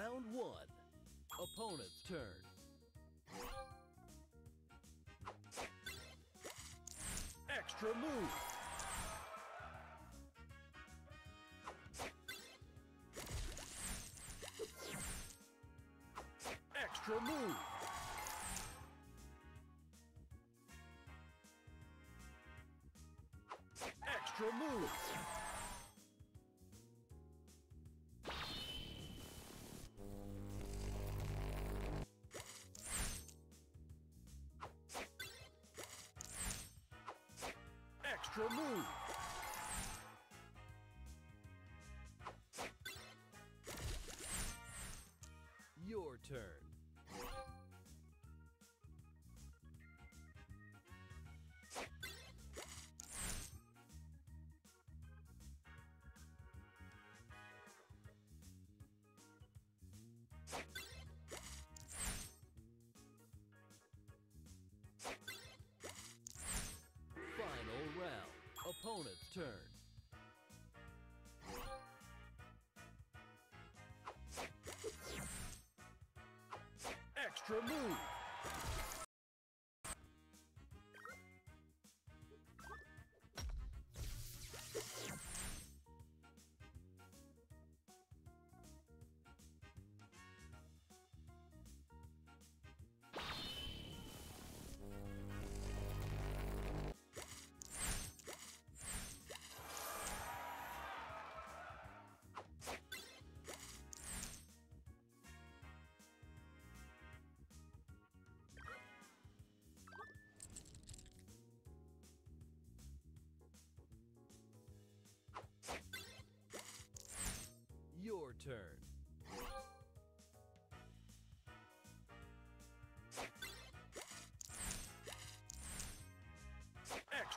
Round one. Opponent's turn. Extra move. Extra move. Extra move. Move. Turn. Extra move.